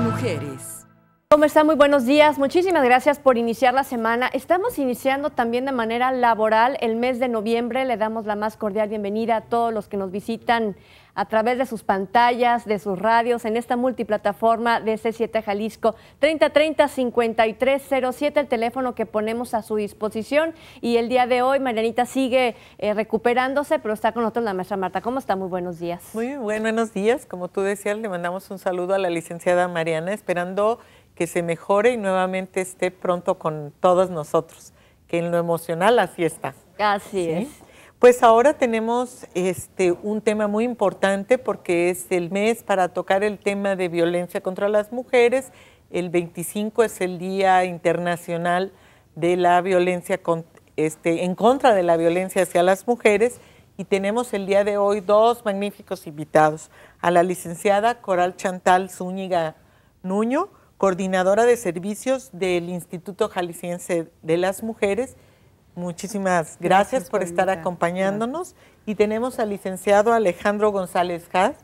mujeres. ¿Cómo están? Muy buenos días. Muchísimas gracias por iniciar la semana. Estamos iniciando también de manera laboral el mes de noviembre. Le damos la más cordial bienvenida a todos los que nos visitan a través de sus pantallas, de sus radios, en esta multiplataforma de C7 Jalisco. 3030-5307, el teléfono que ponemos a su disposición. Y el día de hoy, Marianita sigue eh, recuperándose, pero está con nosotros la maestra Marta. ¿Cómo está? Muy buenos días. Muy buenos días. Como tú decías, le mandamos un saludo a la licenciada Mariana, esperando que se mejore y nuevamente esté pronto con todos nosotros, que en lo emocional así está. Así es. Pues ahora tenemos este, un tema muy importante porque es el mes para tocar el tema de violencia contra las mujeres. El 25 es el Día Internacional de la Violencia este, en contra de la violencia hacia las mujeres y tenemos el día de hoy dos magníficos invitados. A la licenciada Coral Chantal Zúñiga Nuño, coordinadora de servicios del Instituto Jalisciense de las Mujeres, Muchísimas gracias, por, estar acompañándonos. Y tenemos al licenciado Alejandro González Haz,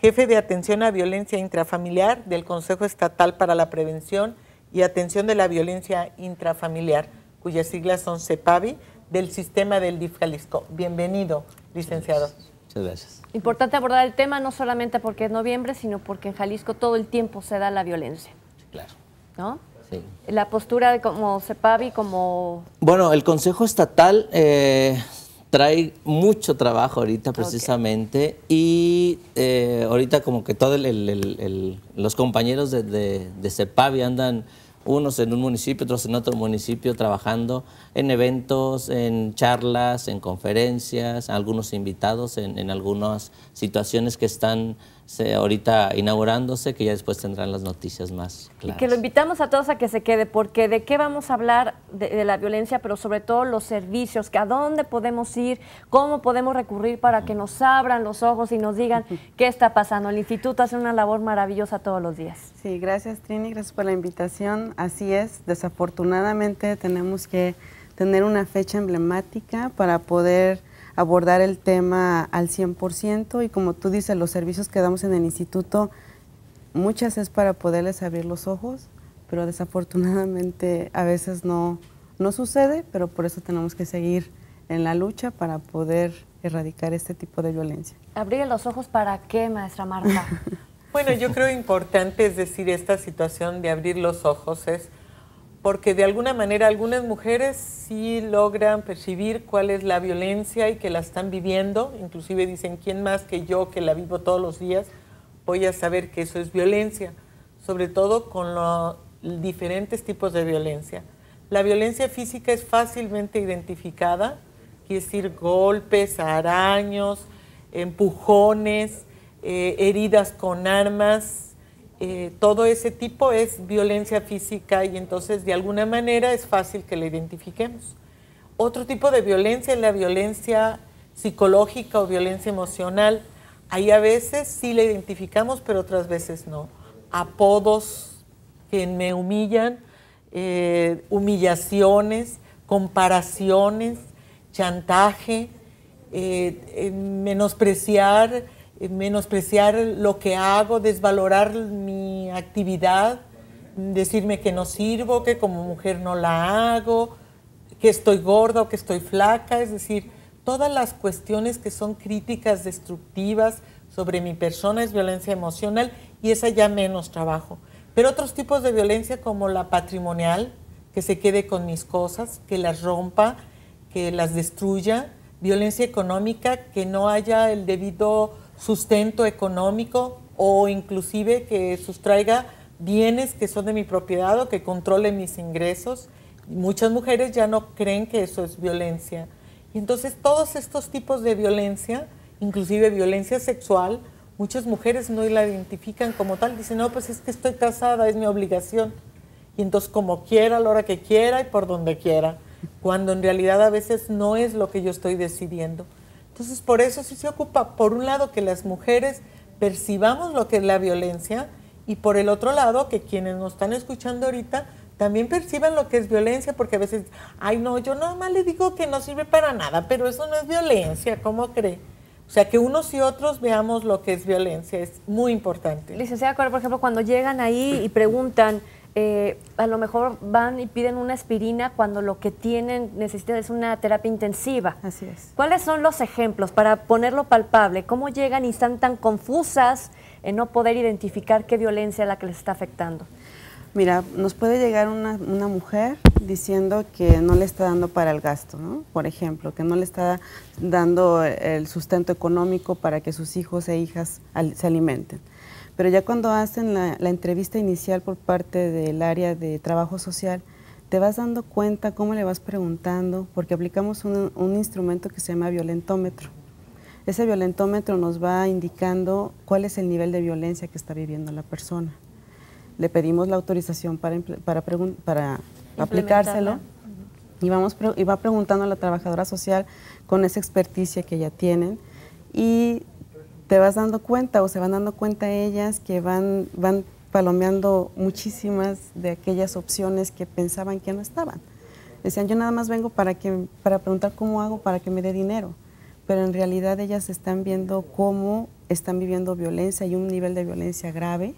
jefe de atención a violencia intrafamiliar del Consejo Estatal para la Prevención y Atención de la Violencia Intrafamiliar, cuyas siglas son CEPAVI, del sistema del DIF Jalisco. Bienvenido, licenciado. Muchas gracias. Importante abordar el tema no solamente porque es noviembre, sino porque en Jalisco todo el tiempo se da la violencia. Claro. ¿No? La postura de como CEPAVI, como... Bueno, el Consejo Estatal eh, trae mucho trabajo ahorita precisamente y eh, ahorita como que todos los compañeros de, de, CEPAVI andan unos en un municipio, otros en otro municipio trabajando en eventos, en charlas, en conferencias, algunos invitados en, en algunas situaciones que están ahorita inaugurándose, que ya después tendrán las noticias más claras. Y que lo invitamos a todos a que se quede, porque de qué vamos a hablar de, la violencia, pero sobre todo los servicios, que a dónde podemos ir, cómo podemos recurrir para que nos abran los ojos y nos digan qué está pasando. El instituto hace una labor maravillosa todos los días. Sí, gracias Trini, gracias por la invitación. Así es, desafortunadamente tenemos que tener una fecha emblemática para poder abordar el tema al 100% y como tú dices, los servicios que damos en el instituto, muchas es para poderles abrir los ojos, pero desafortunadamente a veces no, no sucede, pero por eso tenemos que seguir en la lucha para poder erradicar este tipo de violencia. ¿Abrir los ojos para qué, maestra Marta? bueno, yo creo importante es decir, esta situación de abrir los ojos es porque de alguna manera algunas mujeres sí logran percibir cuál es la violencia y que la están viviendo, inclusive dicen, ¿quién más que yo que la vivo todos los días voy a saber que eso es violencia? Sobre todo con los diferentes tipos de violencia. La violencia física es fácilmente identificada, quiere decir golpes, araños, empujones, eh, heridas con armas, eh, todo ese tipo es violencia física y entonces de alguna manera es fácil que la identifiquemos. Otro tipo de violencia es la violencia psicológica o violencia emocional. Ahí a veces sí la identificamos, pero otras veces no. Apodos que me humillan, eh, humillaciones, comparaciones, chantaje, eh, menospreciar menospreciar lo que hago, desvalorar mi actividad, decirme que no sirvo, que como mujer no la hago, que estoy gorda o que estoy flaca, es decir, todas las cuestiones que son críticas destructivas sobre mi persona es violencia emocional y esa ya menos trabajo. Pero otros tipos de violencia como la patrimonial, que se quede con mis cosas, que las rompa, que las destruya, violencia económica, que no haya el debido sustento económico o inclusive que sustraiga bienes que son de mi propiedad o que controle mis ingresos. Muchas mujeres ya no creen que eso es violencia. Y entonces todos estos tipos de violencia, inclusive violencia sexual, muchas mujeres no la identifican como tal. Dicen, no, pues es que estoy casada, es mi obligación. Y entonces como quiera, a la hora que quiera y por donde quiera. Cuando en realidad a veces no es lo que yo estoy decidiendo. Entonces, por eso sí se ocupa, por un lado, que las mujeres percibamos lo que es la violencia y por el otro lado, que quienes nos están escuchando ahorita también perciban lo que es violencia, porque a veces, ay no, yo nada más le digo que no sirve para nada, pero eso no es violencia, ¿cómo cree? O sea, que unos y otros veamos lo que es violencia, es muy importante. Licenciada, por ejemplo, cuando llegan ahí y preguntan, eh, a lo mejor van y piden una aspirina cuando lo que tienen, necesitan es una terapia intensiva. Así es. ¿Cuáles son los ejemplos para ponerlo palpable? ¿Cómo llegan y están tan confusas en no poder identificar qué violencia es la que les está afectando? Mira, nos puede llegar una, mujer diciendo que no le está dando para el gasto, ¿no? Por ejemplo, que no le está dando el sustento económico para que sus hijos e hijas se alimenten. Pero ya cuando hacen la, entrevista inicial por parte del área de trabajo social, te vas dando cuenta cómo le vas preguntando, porque aplicamos un, un instrumento que se llama violentómetro. Ese violentómetro nos va indicando cuál es el nivel de violencia que está viviendo la persona. Le pedimos la autorización para, para, para aplicárselo y, vamos, y va preguntando a la trabajadora social con esa experticia que ya tienen y te vas dando cuenta o se van dando cuenta ellas que van, van palomeando muchísimas de aquellas opciones que pensaban que no estaban. Decían, yo nada más vengo para, que, para preguntar cómo hago para que me dé dinero, pero en realidad ellas están viendo cómo están viviendo violencia y un nivel de violencia grave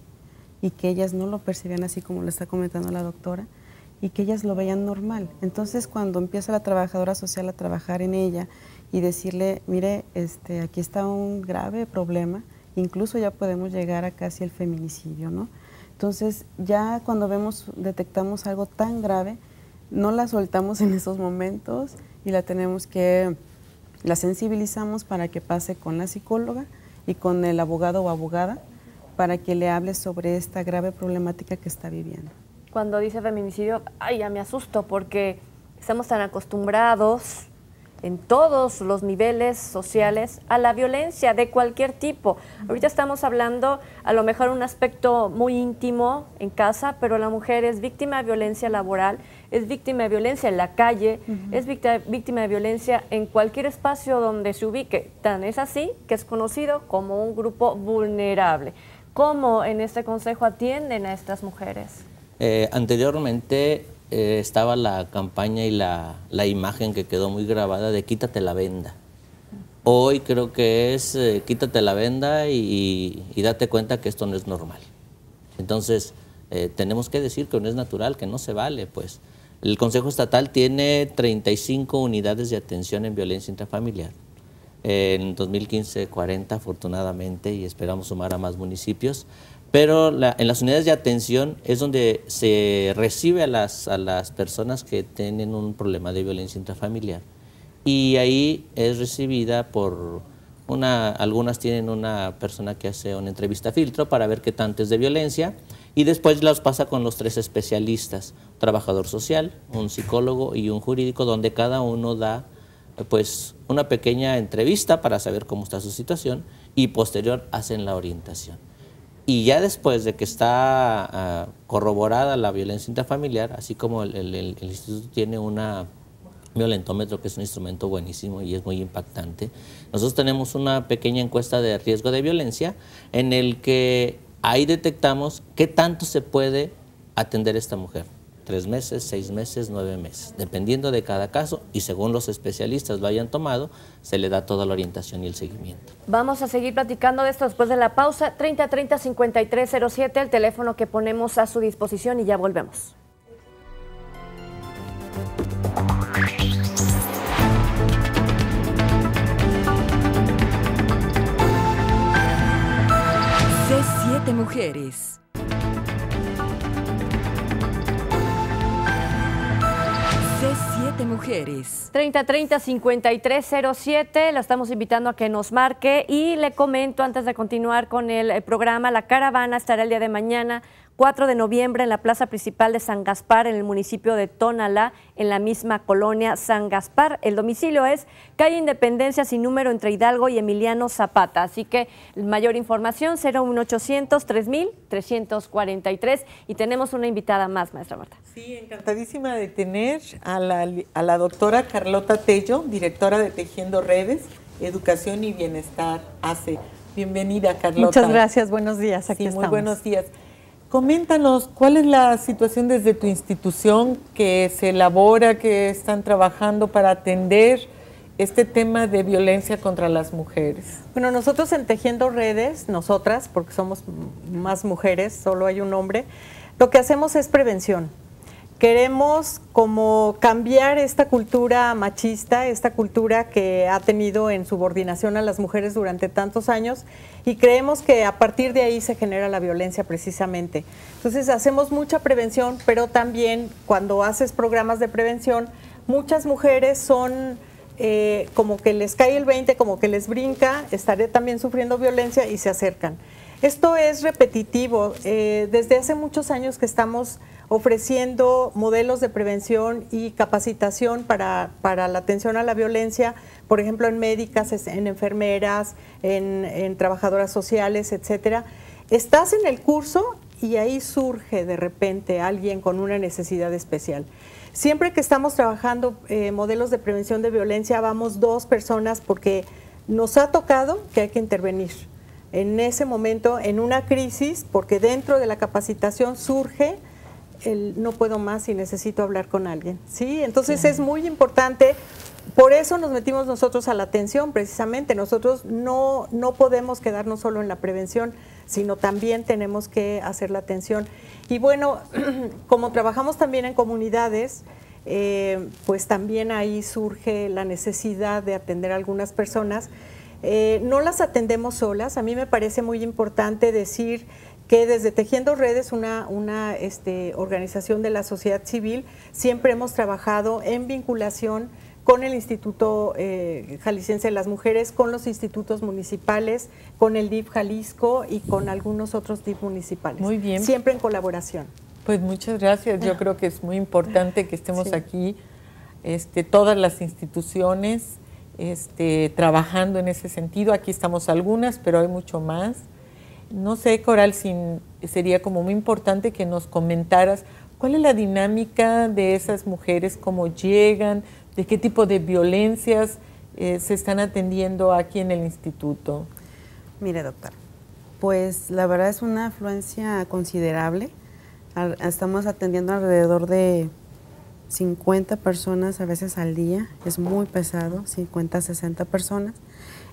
y que ellas no lo percibían así como lo está comentando la doctora y que ellas lo veían normal. Entonces cuando empieza la trabajadora social a trabajar en ella y decirle, mire, este, aquí está un grave problema, incluso ya podemos llegar a casi el feminicidio, ¿no? Entonces ya cuando vemos, detectamos algo tan grave, no la soltamos en esos momentos y la tenemos que, la sensibilizamos para que pase con la psicóloga y con el abogado o abogada para que le hable sobre esta grave problemática que está viviendo. Cuando dice feminicidio, ay, ya me asusto porque estamos tan acostumbrados en todos los niveles sociales a la violencia de cualquier tipo. Ahorita estamos hablando a lo mejor un aspecto muy íntimo en casa, pero la mujer es víctima de violencia laboral, es víctima de violencia en la calle, es víctima de violencia en cualquier espacio donde se ubique. Tan es así que es conocido como un grupo vulnerable. ¿Cómo en este consejo atienden a estas mujeres? Eh, anteriormente eh, estaba la campaña y la, imagen que quedó muy grabada de quítate la venda. Hoy creo que es eh, quítate la venda y, date cuenta que esto no es normal. Entonces, tenemos que decir que no es natural, que no se vale, pues. El Consejo Estatal tiene 35 unidades de atención en violencia intrafamiliar en 2015 40 afortunadamente y esperamos sumar a más municipios. Pero en las unidades de atención es donde se recibe a las, a las personas que tienen un problema de violencia intrafamiliar. Y ahí es recibida por una, algunas tienen una persona que hace una entrevista filtro para ver qué tanto es de violencia y después las pasa con los tres especialistas, trabajador social, un psicólogo y un jurídico, donde cada uno da pues una pequeña entrevista para saber cómo está su situación y posterior hacen la orientación. Y ya después de que está ah, corroborada la violencia intrafamiliar, así como el, instituto tiene una violentómetro, que es un instrumento buenísimo y es muy impactante, nosotros tenemos una pequeña encuesta de riesgo de violencia en el que ahí detectamos qué tanto se puede atender esta mujer tres meses, seis meses, nueve meses. Dependiendo de cada caso y según los especialistas lo hayan tomado, se le da toda la orientación y el seguimiento. Vamos a seguir platicando de esto después de la pausa. 30 30 5307, el teléfono que ponemos a su disposición y ya volvemos. C7 Mujeres. Siete mujeres. 3030-5307, la estamos invitando a que nos marque y le comento antes de continuar con el programa, la caravana estará el día de mañana 4 de noviembre en la plaza principal de San Gaspar, en el municipio de Tonalá, en la misma colonia San Gaspar. El domicilio es calle Independencia sin número entre Hidalgo y Emiliano Zapata. Así que mayor información 01800 3343 y tenemos una invitada más, maestra Marta. Sí, encantadísima de tener a la, a la doctora Carlota Tello, directora de Tejiendo Redes, Educación y Bienestar ACE. Bienvenida, Carlota. Muchas gracias, buenos días. Aquí sí, Muy buenos días. Coméntanos, ¿cuál es la situación desde tu institución que se elabora, que están trabajando para atender este tema de violencia contra las mujeres? Bueno, nosotros en Tejiendo Redes, nosotras, porque somos más mujeres, solo hay un hombre, lo que hacemos es prevención. Queremos como cambiar esta cultura machista, esta cultura que ha tenido en subordinación a las mujeres durante tantos años y creemos que a partir de ahí se genera la violencia precisamente. Entonces hacemos mucha prevención, pero también cuando haces programas de prevención, muchas mujeres son eh, como que les cae el 20, como que les brinca, estaré también sufriendo violencia y se acercan. Esto es repetitivo. Eh, desde hace muchos años que estamos ofreciendo modelos de prevención y capacitación para, la atención a la violencia, por ejemplo, en médicas, en enfermeras, en, en trabajadoras sociales, etcétera. Estás en el curso y ahí surge de repente alguien con una necesidad especial. Siempre que estamos trabajando eh, modelos de prevención de violencia, vamos dos personas porque nos ha tocado que hay que intervenir en ese momento, en una crisis, porque dentro de la capacitación surge el no puedo más y necesito hablar con alguien. ¿sí? Entonces es muy importante, por eso nos metimos nosotros a la atención, precisamente. Nosotros no, no podemos quedarnos solo en la prevención, sino también tenemos que hacer la atención. Y bueno, como trabajamos también en comunidades, eh, pues también ahí surge la necesidad de atender a algunas personas. Eh, no las atendemos solas, a mí me parece muy importante decir que desde Tejiendo Redes, una, una este, organización de la sociedad civil, siempre hemos trabajado en vinculación con el Instituto eh, Jalisciense de las Mujeres, con los institutos municipales, con el DIF Jalisco y con algunos otros DIF municipales. Muy bien. Siempre en colaboración. Pues muchas gracias. Yo creo que es muy importante que estemos aquí, este, todas las instituciones, este, trabajando en ese sentido. Aquí estamos algunas, pero hay mucho más. No sé, Coral, sería como muy importante que nos comentaras cuál es la dinámica de esas mujeres, cómo llegan, de qué tipo de violencias eh, se están atendiendo aquí en el instituto. Mire, doctor, pues la verdad es una afluencia considerable. Estamos atendiendo alrededor de 50 personas a veces al día, es muy pesado, 50, 60 personas.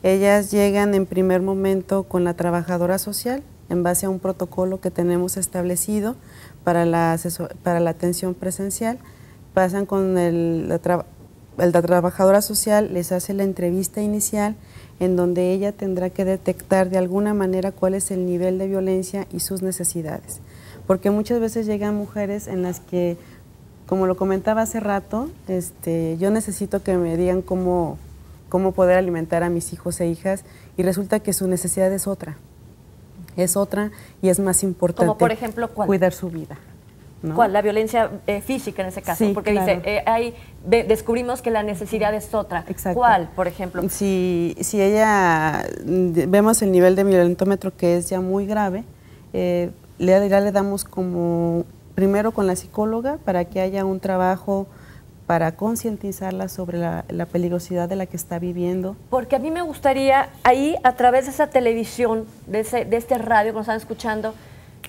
Ellas llegan en primer momento con la trabajadora social en base a un protocolo que tenemos establecido para la, para la atención presencial. Pasan con el, la, la trabajadora social, les hace la entrevista inicial en donde ella tendrá que detectar de alguna manera cuál es el nivel de violencia y sus necesidades. Porque muchas veces llegan mujeres en las que, como lo comentaba hace rato, este, yo necesito que me digan cómo cómo poder alimentar a mis hijos e hijas y resulta que su necesidad es otra. Es otra y es más importante. Como por ejemplo, ¿cuál? Cuidar su vida. ¿Cuál? La violencia eh, física en ese caso. porque dice, eh, ahí descubrimos que la necesidad es otra. Exacto. ¿Cuál, por ejemplo? Si, si ella, vemos el nivel de violentómetro que es ya muy grave, eh, le, ya le damos como, primero con la psicóloga para que haya un trabajo para concientizarla sobre la, peligrosidad de la que está viviendo. Porque a mí me gustaría ahí, a través de esa televisión, de, este radio que nos están escuchando,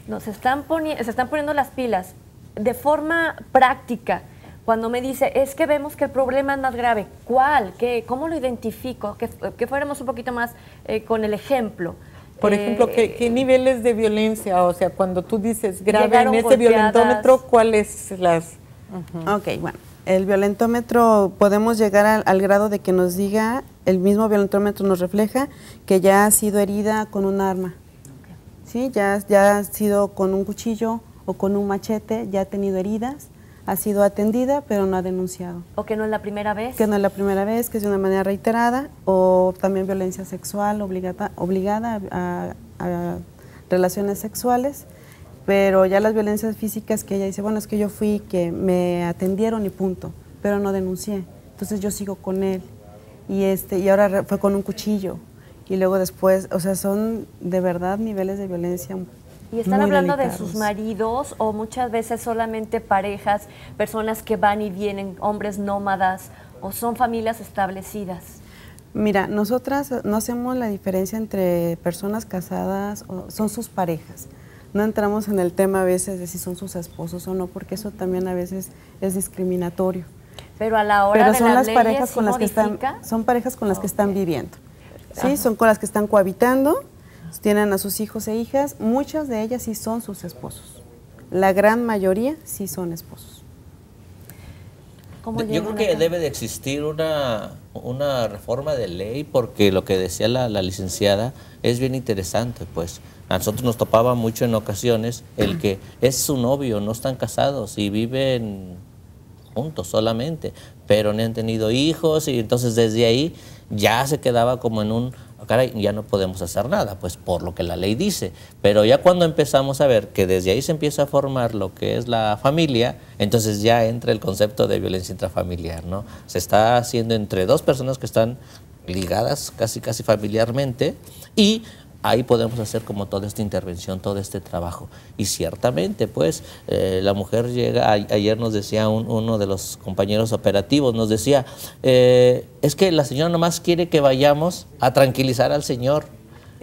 nos están se están poniendo las pilas de forma práctica. Cuando me dice, es que vemos que el problema es más grave, ¿cuál? ¿Qué? ¿Cómo lo identifico? Que, fuéramos un poquito más eh, con el ejemplo. Por ejemplo, ¿qué, ¿qué, niveles de violencia? O sea, cuando tú dices grave en ese violentómetro, ¿cuáles las...? Ok, bueno el violentómetro podemos llegar al, grado de que nos diga, el mismo violentómetro nos refleja que ya ha sido herida con un arma. ¿Sí? Ya, ya ha sido con un cuchillo o con un machete, ya ha tenido heridas, ha sido atendida pero no ha denunciado. ¿O que no es la primera vez? Que no es la primera vez, que es de una manera reiterada, o también violencia sexual obligada, obligada a relaciones sexuales pero ya las violencias físicas que ella dice, bueno, es que yo fui, que me atendieron y punto, pero no denuncié. Entonces yo sigo con él. Y, este, y ahora fue con un cuchillo. Y luego después, o sea, son de verdad niveles de violencia. Y están hablando de sus maridos o muchas veces solamente parejas, personas que van y vienen, hombres nómadas o son familias establecidas. Mira, nosotras no hacemos la diferencia entre personas casadas o son sus parejas no entramos en el tema a veces de si son sus esposos o no, porque eso también a veces es discriminatorio. Pero a la hora Pero de son las las parejas con ¿sí las que están, son parejas con las que están viviendo. Sí, son con las que están cohabitando, tienen a sus hijos e hijas, muchas de ellas sí son sus esposos. La gran mayoría sí son esposos. ¿Cómo Yo creo que acá? debe de existir una, una reforma de ley porque lo que decía la, la licenciada es bien interesante, pues. A nosotros nos topaba mucho en ocasiones el que es su novio, no están casados y viven juntos solamente, pero no han tenido hijos y entonces desde ahí ya se quedaba como en un, "Ah, caray, ya no podemos hacer nada, pues por lo que la ley dice. Pero ya cuando empezamos a ver que desde ahí se empieza a formar lo que es la familia, entonces ya entra el concepto de violencia intrafamiliar, ¿no? Se está haciendo entre dos personas que están ligadas casi casi familiarmente y ahí podemos hacer como toda esta intervención, todo este trabajo. Y ciertamente, pues, eh, la mujer llega, a- ayer nos decía un- uno de los compañeros operativos, nos decía, eh, es que la señora nomás quiere que vayamos a tranquilizar al señor.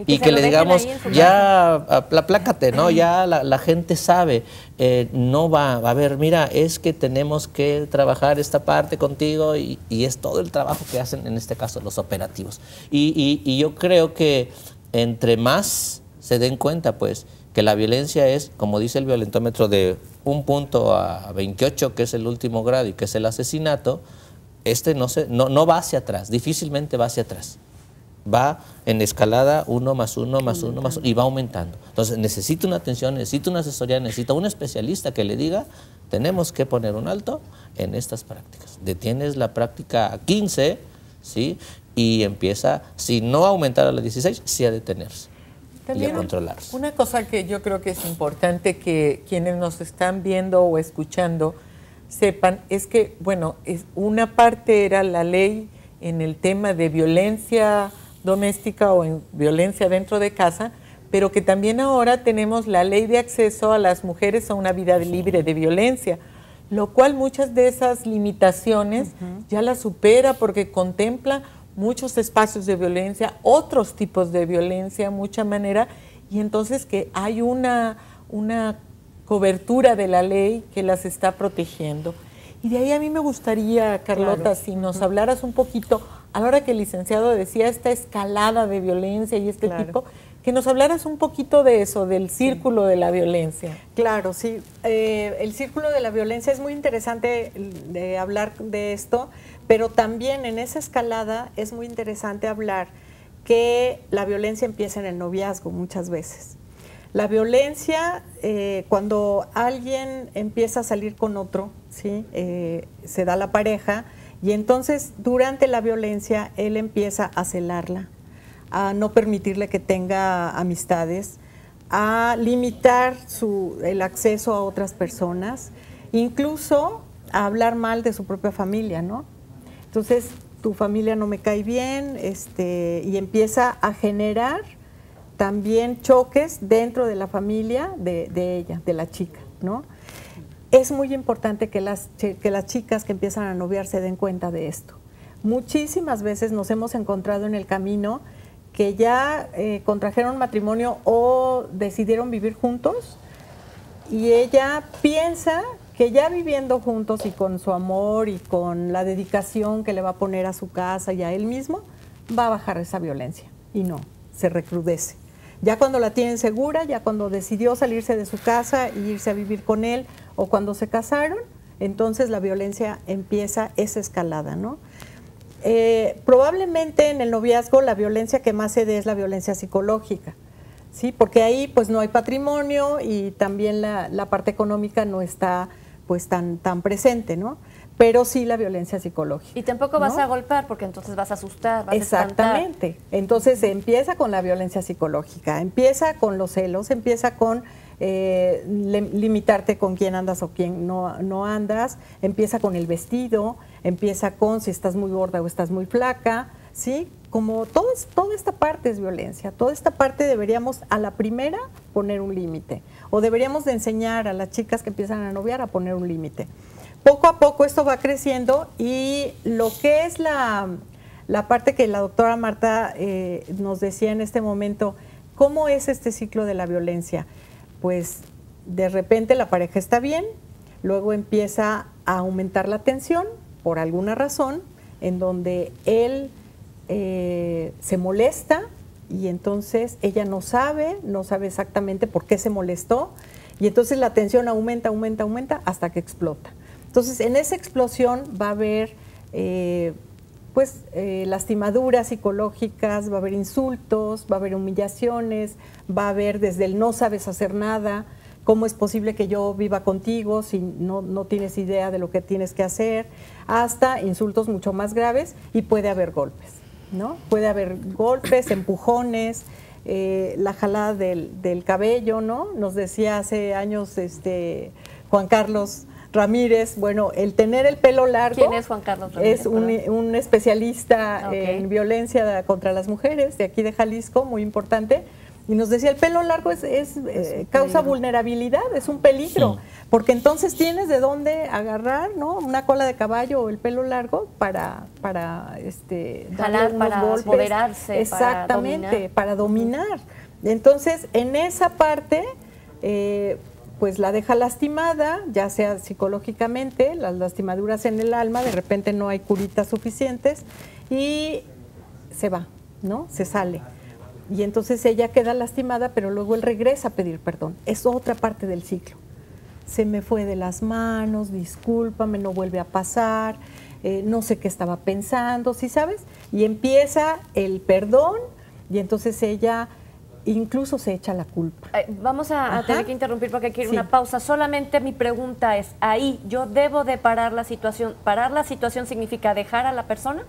Y que Y le digamos, ya, aplácate, ¿no? Ya la, la gente sabe, eh, no va, a ver, mira, es que tenemos que trabajar esta parte contigo y, y es todo el trabajo que hacen, en este caso, los operativos. Y yo creo que entre más se den cuenta, pues, que la violencia es, como dice el violentómetro, de un punto a 28, que es el último grado y que es el asesinato, este no, se, no, no va hacia atrás, difícilmente va hacia atrás va en escalada uno más uno más uno más uno y va aumentando. Entonces necesita una atención, necesita una asesoría, necesita un especialista que le diga, tenemos que poner un alto en estas prácticas. Detienes la práctica a 15, ¿sí? Y empieza, si no a aumentar a la 16, sí a detenerse y a controlarse. Una cosa que yo creo que es importante que quienes nos están viendo o escuchando sepan es que, bueno, es, una parte era la ley en el tema de violencia doméstica o en violencia dentro de casa, pero que también ahora tenemos la ley de acceso a las mujeres a una vida libre de violencia, lo cual muchas de esas limitaciones ya las supera porque contempla muchos espacios de violencia, otros tipos de violencia, mucha manera, y entonces que hay una, una cobertura de la ley que las está protegiendo. Y de ahí a mí me gustaría, Carlota, si nos hablaras un poquito, a la hora que el licenciado decía esta escalada de violencia y este Claro. tipo, que nos hablaras un poquito de eso, del círculo de la violencia. Claro, sí. Eh, el círculo de la violencia es muy interesante de hablar de esto, pero también en esa escalada es muy interesante hablar que la violencia empieza en el noviazgo muchas veces. La violencia, eh, cuando alguien empieza a salir con otro, ¿sí? Eh, se da la pareja y entonces durante la violencia él empieza a celarla, a no permitirle que tenga amistades, a limitar su, el acceso a otras personas, incluso a hablar mal de su propia familia, ¿no? Entonces, tu familia no me cae bien, este, y empieza a generar también choques dentro de la familia de, ella, de la chica, ¿no? Es muy importante que las, que las chicas que empiezan a noviar se den cuenta de esto. Muchísimas veces nos hemos encontrado en el camino que ya eh, contrajeron matrimonio o decidieron vivir juntos y ella piensa que ya viviendo juntos y con su amor y con la dedicación que le va a poner a su casa y a él mismo, va a bajar esa violencia. Y no, se recrudece. Ya cuando la tienen segura, ya cuando decidió salirse de su casa e irse a vivir con él o cuando se casaron, entonces la violencia empieza esa escalada, ¿no? Eh, probablemente en el noviazgo la violencia que más se dé es la violencia psicológica, ¿sí? Porque ahí pues no hay patrimonio y también la, la parte económica no está pues tan, tan presente, ¿no? Pero sí la violencia psicológica. Y tampoco vas a golpear porque entonces vas a asustar, vas a espantar. Exactamente. Entonces empieza con la violencia psicológica, empieza con los celos, empieza con eh, lim- limitarte con quién andas o quién no, no andas, empieza con el vestido, empieza con si estás muy gorda o estás muy flaca, ¿sí? Como todo es- toda esta parte es violencia, toda esta parte deberíamos a la primera poner un límite o deberíamos de enseñar a las chicas que empiezan a noviar a poner un límite. Poco a poco esto va creciendo y lo que es la, la parte que la doctora Marta eh, nos decía en este momento, ¿cómo es este ciclo de la violencia? Pues de repente la pareja está bien, luego empieza a aumentar la tensión por alguna razón en donde él eh, se molesta y entonces ella no sabe, no sabe exactamente por qué se molestó y entonces la tensión aumenta, aumenta, aumenta hasta que explota. Entonces en esa explosión va a haber eh, pues eh, lastimaduras psicológicas, va a haber insultos, va a haber humillaciones, va a haber desde el no sabes hacer nada, cómo es posible que yo viva contigo si no, no tienes idea de lo que tienes que hacer, hasta insultos mucho más graves y puede haber golpes, ¿no? Puede haber golpes, empujones, eh, la jalada del, del, cabello, ¿no? Nos decía hace años este, Juan Carlos Ramírez, bueno, el tener el pelo largo. ¿Quién es Juan Carlos Ramírez? Es un, especialista en violencia contra las mujeres de aquí de Jalisco, muy importante. Y nos decía, el pelo largo es, eh, causa vulnerabilidad, es un peligro, porque entonces tienes de dónde agarrar, ¿no? Una cola de caballo o el pelo largo para, para este, para golpes. Exactamente, para dominar. Entonces, en esa parte, eh, pues la deja lastimada, ya sea psicológicamente, las lastimaduras en el alma, de repente no hay curitas suficientes y se va, ¿no? Se sale. Y entonces ella queda lastimada, pero luego él regresa a pedir perdón. Es otra parte del ciclo. Se me fue de las manos, discúlpame, no vuelve a pasar, eh, no sé qué estaba pensando, ¿sí sabes? Y empieza el perdón y entonces ella incluso se echa la culpa. vamos a, tener que interrumpir porque quiero una pausa. Solamente mi pregunta es, ahí yo debo de parar la situación. ¿Parar la situación significa dejar a la persona?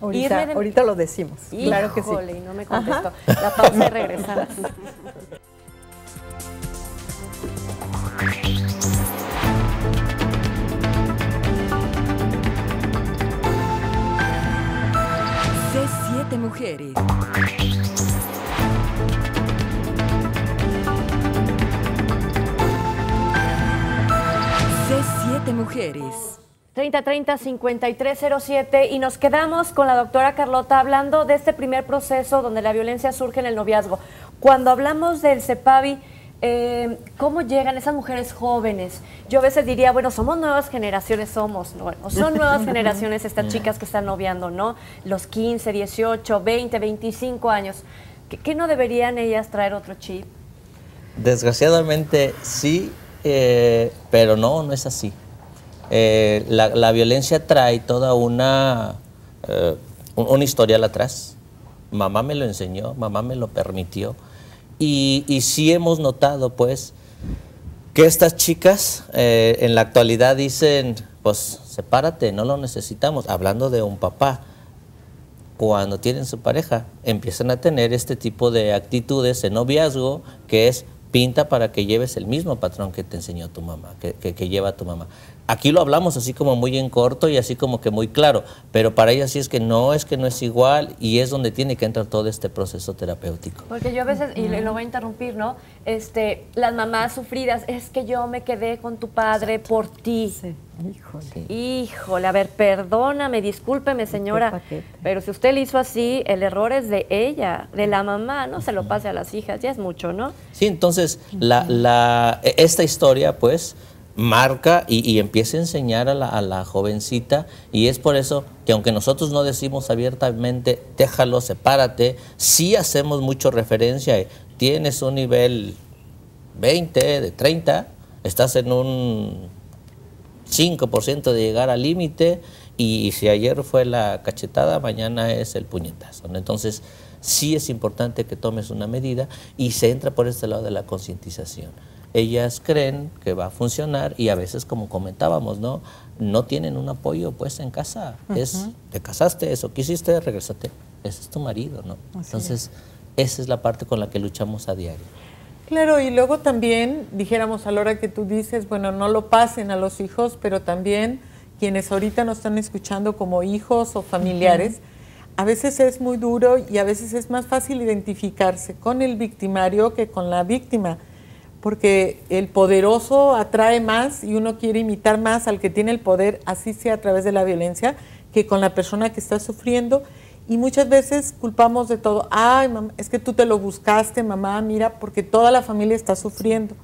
Ahorita, lo decimos. claro que sí. y no me contestó. La pausa y regresamos. C7 Mujeres. C7 Mujeres. 3030-5307 y nos quedamos con la doctora Carlota hablando de este primer proceso donde la violencia surge en el noviazgo. Cuando hablamos del CEPAVI, eh, ¿cómo llegan esas mujeres jóvenes? Yo a veces diría, bueno, somos nuevas generaciones, somos, bueno, son nuevas generaciones estas chicas que están noviando, ¿no? Los 15, 18, 20, 25 años. ¿Qué, no deberían ellas traer otro chip? Desgraciadamente sí, eh, pero no, no es así. Eh, la, violencia trae toda una, eh, una historial atrás. Mamá me lo enseñó, mamá me lo permitió. Y, sí hemos notado, pues, que estas chicas en la actualidad dicen, pues, sepárate, no lo necesitamos, hablando de un papá. Cuando tienen su pareja, empiezan a tener este tipo de actitudes en noviazgo, que es pinta para que lleves el mismo patrón que te enseñó tu mamá, que, lleva tu mamá. Aquí lo hablamos así como muy en corto y así como que muy claro, pero para ella sí es que no, es que no es igual y es donde tiene que entrar todo este proceso terapéutico. Porque yo a veces, y lo voy a interrumpir, ¿no? Este, las mamás sufridas, es que yo me quedé con tu padre por ti. Sí. Híjole. Híjole, a ver, perdóname, discúlpeme, señora, pero si usted le hizo así, el error es de ella, de la mamá, no se lo pase a las hijas, ya es mucho, ¿no? Sí, entonces, la, la, esta historia, pues, marca y, empieza a enseñar a la, jovencita y es por eso que aunque nosotros no decimos abiertamente, déjalo, sepárate, sí hacemos mucho referencia, tienes un nivel 20, de 30, estás en un 5% de llegar al límite y si ayer fue la cachetada, mañana es el puñetazo. Entonces, sí es importante que tomes una medida y se entra por este lado de la concientización ellas creen que va a funcionar y a veces, como comentábamos, ¿no? No tienen un apoyo pues en casa. Es, te casaste, eso quisiste, regresate. Ese es tu marido, ¿no? Entonces, esa es la parte con la que luchamos a diario. Claro, y luego también, dijéramos a la hora que tú dices, bueno, no lo pasen a los hijos, pero también quienes ahorita nos están escuchando como hijos o familiares, a veces es muy duro y a veces es más fácil identificarse con el victimario que con la víctima porque el poderoso atrae más y uno quiere imitar más al que tiene el poder, así sea a través de la violencia, que con la persona que está sufriendo. Y muchas veces culpamos de todo. Ay, mamá, es que tú te lo buscaste, mamá, mira, porque toda la familia está sufriendo.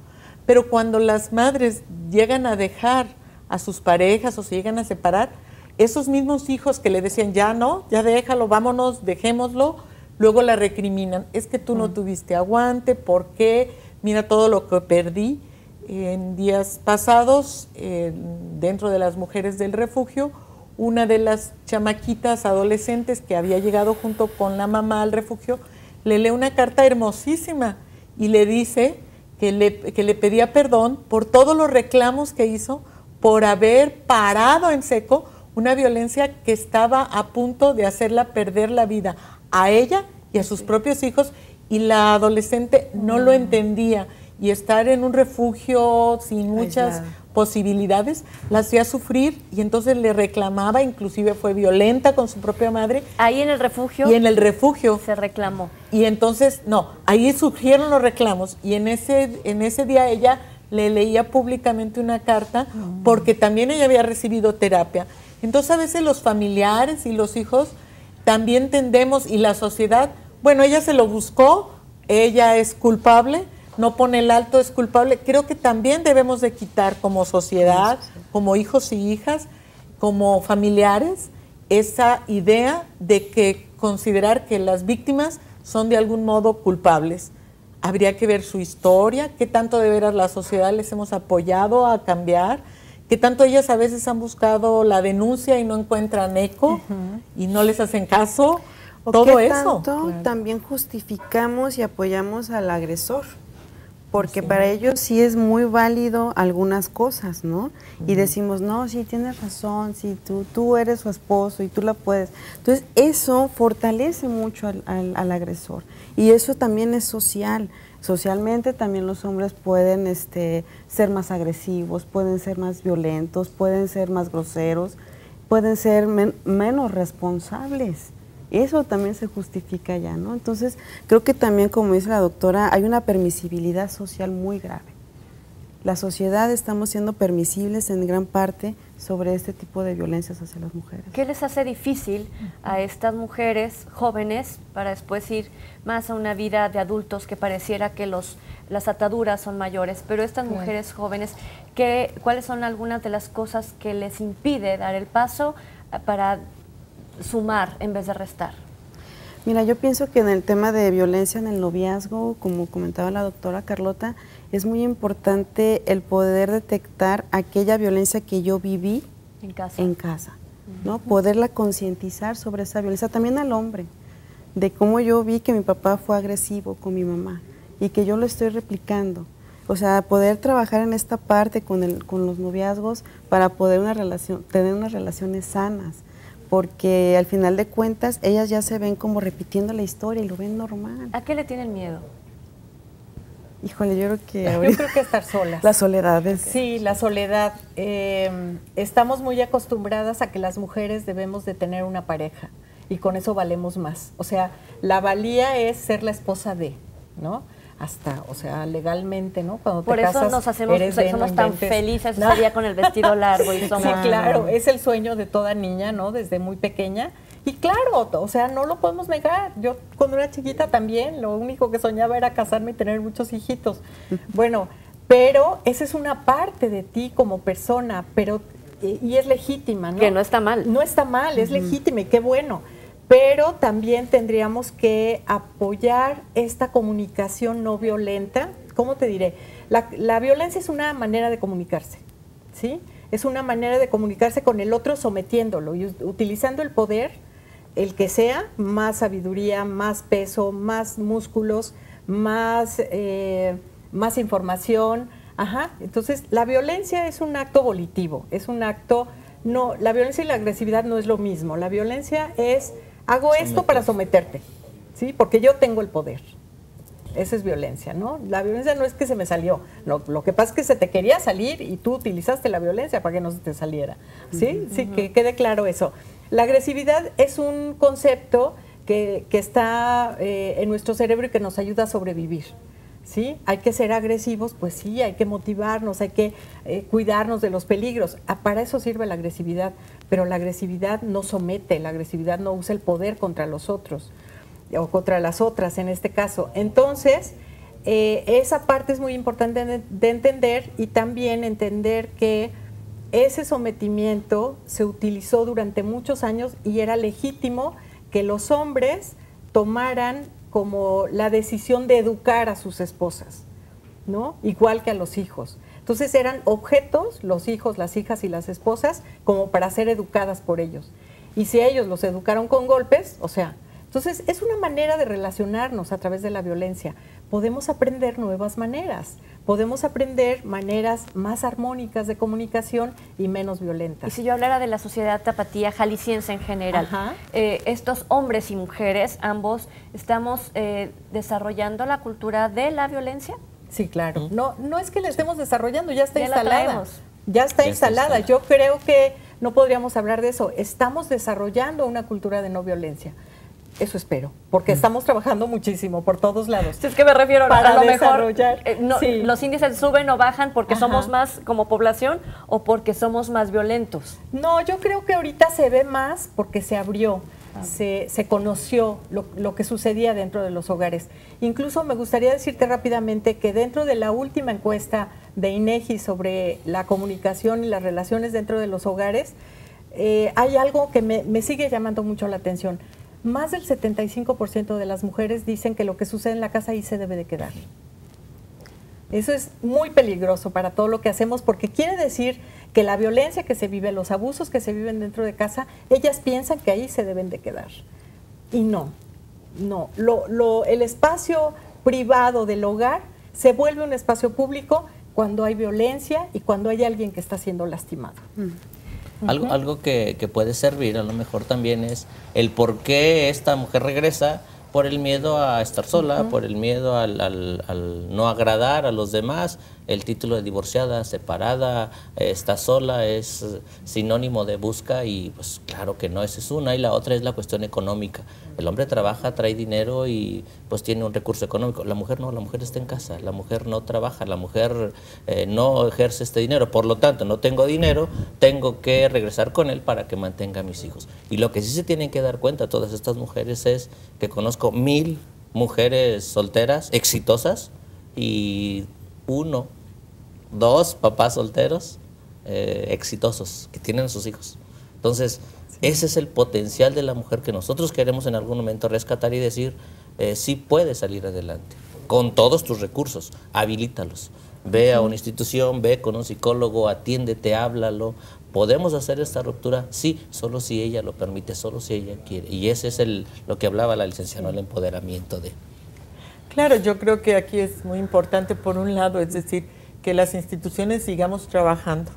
Pero cuando las madres llegan a dejar a sus parejas o se llegan a separar, esos mismos hijos que le decían, ya no, ya déjalo, vámonos, dejémoslo, luego la recriminan. Es que tú no tuviste aguante, ¿por qué? Mira todo lo que perdí. En días pasados, dentro de las mujeres del refugio, una de las chamaquitas adolescentes que había llegado junto con la mamá al refugio, le lee una carta hermosísima y le dice que le, que le pedía perdón por todos los reclamos que hizo por haber parado en seco una violencia que estaba a punto de hacerla perder la vida a ella y a sus propios hijos y la adolescente no lo entendía y estar en un refugio sin muchas posibilidades la hacía sufrir y entonces le reclamaba, inclusive fue violenta con su propia madre. Ahí en el refugio. Y en el refugio. Se reclamó. Y entonces, no, ahí surgieron los reclamos y en ese, en ese día ella le leía públicamente una carta porque también ella había recibido terapia. Entonces a veces los familiares y los hijos también tendemos y la sociedad, bueno, ella se lo buscó, ella es culpable, no pone el alto, es culpable. Creo que también debemos de quitar como sociedad, como hijos y hijas, como familiares, esa idea de que considerar que las víctimas son de algún modo culpables. Habría que ver su historia, qué tanto de veras la sociedad les hemos apoyado a cambiar, qué tanto ellas a veces han buscado la denuncia y no encuentran eco y no les hacen caso. Todo eso. Tanto también justificamos y apoyamos al agresor porque para ellos sí es muy válido algunas cosas, ¿no? Y decimos, no, sí, tienes razón, sí, tú, tú eres su esposo y tú la puedes. Entonces, eso fortalece mucho al, agresor. Y eso también es social. Socialmente también los hombres pueden este, ser más agresivos, pueden ser más violentos, pueden ser más groseros, pueden ser menos responsables eso también se justifica ya, ¿no? Entonces, creo que también, como dice la doctora, hay una permisibilidad social muy grave. La sociedad estamos siendo permisibles en gran parte sobre este tipo de violencias hacia las mujeres. ¿Qué les hace difícil a estas mujeres jóvenes para después ir más a una vida de adultos que pareciera que los, las ataduras son mayores? Pero estas mujeres jóvenes, ¿qué, ¿cuáles son algunas de las cosas que les impide dar el paso para sumar en vez de restar? Mira, yo pienso que en el tema de violencia en el noviazgo, como comentaba la doctora Carlota, es muy importante el poder detectar aquella violencia que yo viví en casa, en casa ¿no? Poderla concientizar sobre esa violencia, también al hombre, de cómo yo vi que mi papá fue agresivo con mi mamá y que yo lo estoy replicando. O sea, poder trabajar en esta parte con, el, con los noviazgos para poder una relación, tener unas relaciones sanas porque al final de cuentas ellas ya se ven como repitiendo la historia y lo ven normal. ¿A qué le tienen miedo? Híjole, yo creo que Yo creo que estar solas. La soledad es... Sí, la soledad. Eh, estamos muy acostumbradas a que las mujeres debemos de tener una pareja y con eso valemos más. O sea, la valía es ser la esposa de, ¿no? Hasta, o sea, legalmente, ¿no? Cuando Por eso nos hacemos, somos tan felices ese día con el vestido largo y somos... Sí, claro, es el sueño de toda niña, ¿no? Desde muy pequeña. Y claro, o sea, no lo podemos negar. Yo cuando era chiquita también, lo único que soñaba era casarme y tener muchos hijitos. Bueno, pero esa es una parte de ti como persona, pero y es legítima, ¿no? Que no está mal. No está mal, es legítima y qué bueno pero también tendríamos que apoyar esta comunicación no violenta. ¿Cómo te diré? La, violencia es una manera de comunicarse, ¿sí? Es una manera de comunicarse con el otro sometiéndolo y utilizando el poder, el que sea, más sabiduría, más peso, más músculos, más, eh, más información. Ajá. Entonces, la violencia es un acto volitivo, es un acto... No, la violencia y la agresividad no es lo mismo. La violencia es hago esto para someterte, ¿sí? Porque yo tengo el poder. Esa es violencia, ¿no? La violencia no es que se me salió. Lo, lo, que pasa es que se te quería salir y tú utilizaste la violencia para que no se te saliera. ¿Sí? Sí, que quede claro eso. La agresividad es un concepto que, que está eh, en nuestro cerebro y que nos ayuda a sobrevivir. ¿Sí? Hay que ser agresivos, pues sí, hay que motivarnos, hay que eh, cuidarnos de los peligros. Ah, para eso sirve la agresividad, pero la agresividad no somete, la agresividad no usa el poder contra los otros o contra las otras en este caso. Entonces, eh, esa parte es muy importante de, entender y también entender que ese sometimiento se utilizó durante muchos años y era legítimo que los hombres tomaran como la decisión de educar a sus esposas, ¿no? Igual que a los hijos. Entonces eran objetos, los hijos, las hijas y las esposas, como para ser educadas por ellos. Y si ellos los educaron con golpes, o sea, entonces es una manera de relacionarnos a través de la violencia. Podemos aprender nuevas maneras, podemos aprender maneras más armónicas de comunicación y menos violentas. Y si yo hablara de la sociedad tapatía jalisciense en general, eh, estos hombres y mujeres, ambos, estamos eh, desarrollando la cultura de la violencia. Sí, claro. No, no es que la estemos desarrollando, ya está instalada. Ya está instalada. Yo creo que no podríamos hablar de eso. Estamos desarrollando una cultura de no violencia. Eso espero, porque estamos trabajando muchísimo por todos lados. es que me refiero Para a lo mejor eh, los índices suben o bajan porque somos más como población o porque somos más violentos. No, yo creo que ahorita se ve más porque se abrió se, conoció lo, que sucedía dentro de los hogares. Incluso me gustaría decirte rápidamente que dentro de la última encuesta de INEGI sobre la comunicación y las relaciones dentro de los hogares, eh, hay algo que me, me sigue llamando mucho la atención. Más del 75% de las mujeres dicen que lo que sucede en la casa ahí se debe de quedar. Eso es muy peligroso para todo lo que hacemos porque quiere decir que la violencia que se vive, los abusos que se viven dentro de casa, ellas piensan que ahí se deben de quedar. Y no, no. El espacio privado del hogar se vuelve un espacio público cuando hay violencia y cuando hay alguien que está siendo lastimado. Mm. Algo, algo que, que, puede servir a lo mejor también es el por qué esta mujer regresa por el miedo a estar sola, por el miedo al, al, no agradar a los demás. El título de divorciada, separada, está sola, es sinónimo de busca y pues claro que no, esa es una. Y la otra es la cuestión económica. El hombre trabaja, trae dinero y pues tiene un recurso económico. La mujer no, la mujer está en casa, la mujer no trabaja, la mujer eh, no ejerce este dinero. Por lo tanto, no tengo dinero, tengo que regresar con él para que mantenga a mis hijos. Y lo que sí se tienen que dar cuenta todas estas mujeres es que conozco mil mujeres solteras exitosas y uno, dos papás solteros eh, exitosos que tienen a sus hijos. Entonces, ese es el potencial de la mujer que nosotros queremos en algún momento rescatar y decir, eh, sí puede salir adelante, con todos tus recursos, habilítalos. Ve a una institución, ve con un psicólogo, atiéndete, háblalo. ¿Podemos hacer esta ruptura? Sí, solo si ella lo permite, solo si ella quiere. Y ese es el, lo que hablaba la licenciada, el empoderamiento de... Claro, yo creo que aquí es muy importante, por un lado, es decir, que las instituciones sigamos trabajando,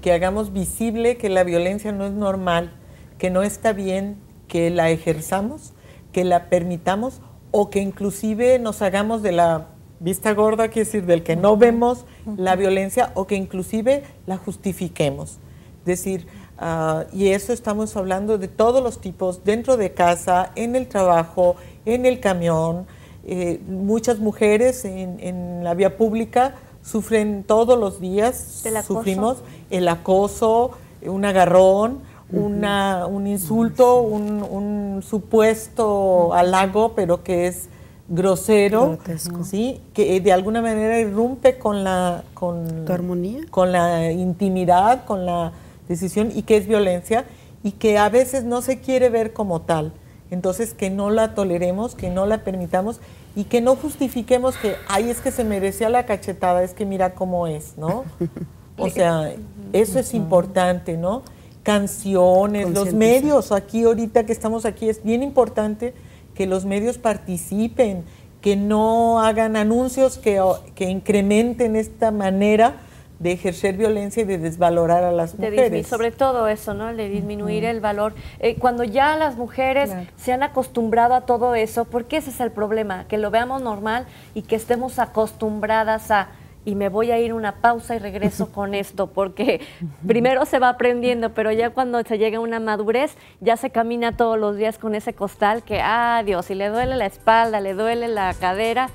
que hagamos visible que la violencia no es normal, que no está bien que la ejerzamos, que la permitamos o que inclusive nos hagamos de la vista gorda, quiere decir, del que no vemos la violencia o que inclusive la justifiquemos. Es decir, ah, y eso estamos hablando de todos los tipos, dentro de casa, en el trabajo, en el camión. Eh, muchas mujeres en, la vía pública sufren todos los días, sufrimos el acoso, un agarrón, una, un insulto, un, supuesto halago, pero que es grosero, ¿sí? que de alguna manera irrumpe con la, con, armonía? con la intimidad, con la decisión y que es violencia y que a veces no se quiere ver como tal. Entonces, que no la toleremos, que no la permitamos y que no justifiquemos que, ay, es que se merecía la cachetada, es que mira cómo es, ¿no? O sea, eso es importante, ¿no? canciones, los medios, aquí ahorita que estamos aquí, es bien importante que los medios participen, que no hagan anuncios que, que incrementen esta manera de ejercer violencia y de desvalorar a las mujeres. sobre todo eso, ¿no? De disminuir el valor. Eh, cuando ya las mujeres se han acostumbrado a todo eso, porque ese es el problema, que lo veamos normal y que estemos acostumbradas a y me voy a ir una pausa y regreso con esto, porque primero se va aprendiendo, pero ya cuando se llega a una madurez, ya se camina todos los días con ese costal que, ah, Dios, si le duele la espalda, le duele la cadera,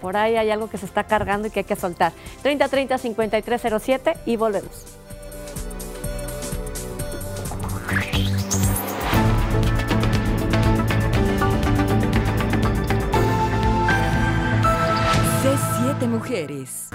por ahí hay algo que se está cargando y que hay que soltar. 30 30 5307 y volvemos. mujeres.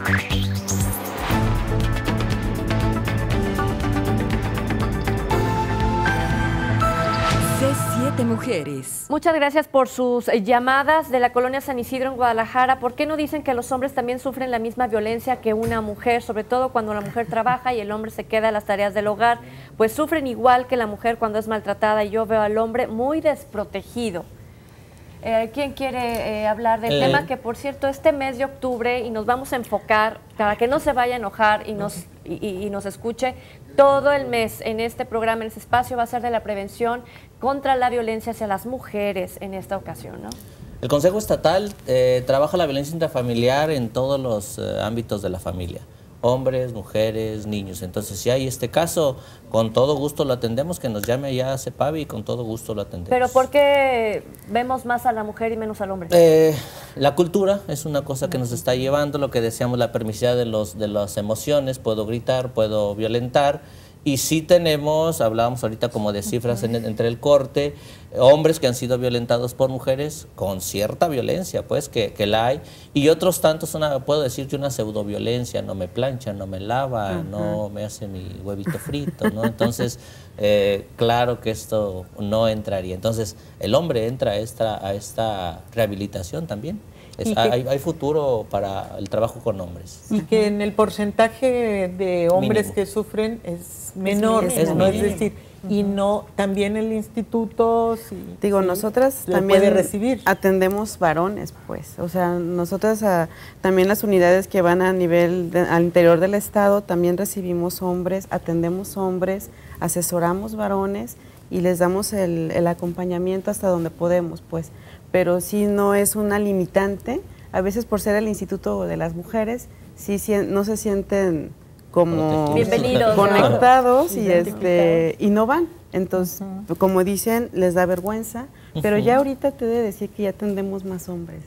Mujeres. Muchas gracias por sus eh, llamadas de la colonia San Isidro en Guadalajara. ¿Por qué no dicen que los hombres también sufren la misma violencia que una mujer? Sobre todo cuando la mujer trabaja y el hombre se queda a las tareas del hogar, pues sufren igual que la mujer cuando es maltratada y yo veo al hombre muy desprotegido. Eh, ¿Quién quiere eh, hablar del Eh. tema? Que por cierto, este mes de octubre, y nos vamos a enfocar para que no se vaya a enojar y nos, y- y- y nos escuche, todo el mes en este programa, en este espacio, va a ser de la prevención contra la violencia hacia las mujeres en esta ocasión, ¿no? El Consejo Estatal eh, trabaja la violencia intrafamiliar en todos los eh, ámbitos de la familia, hombres, mujeres, niños. Entonces, si hay este caso, con todo gusto lo atendemos, que nos llame allá a CEPAVI y con todo gusto lo atendemos. Pero ¿por qué vemos más a la mujer y menos al hombre? Eh, la cultura es una cosa que nos está llevando, lo que decíamos, la permisividad de, los, de las emociones, puedo gritar, puedo violentar, y sí tenemos, hablábamos ahorita como de cifras en el- entre el corte, hombres que han sido violentados por mujeres con cierta violencia, pues que, que la hay, y otros tantos, una, puedo decir que una pseudoviolencia, no me plancha, no me lava, no me hace mi huevito frito, ¿no? Entonces, eh, claro que esto no entraría. Entonces, el hombre entra a esta, a esta rehabilitación también. Es- Y que- hay, hay futuro para el trabajo con hombres. Y que en el porcentaje de hombres Mínimo. que sufren es menor. Es decir, y no, también el instituto, sí, Digo, nosotras también puede recibir. atendemos varones, pues. O sea, nosotras ah, también las unidades que van a nivel de- al interior del estado también recibimos hombres, atendemos hombres, asesoramos varones y les damos el, el acompañamiento hasta donde podemos, pues. Pero sí no es una limitante. A veces por ser el instituto de las mujeres, sí sien- no se sienten como. Bienvenidos, conectados y este y no van. Entonces, como dicen, les da vergüenza, pero ya ahorita te he de decir que ya atendemos más hombres.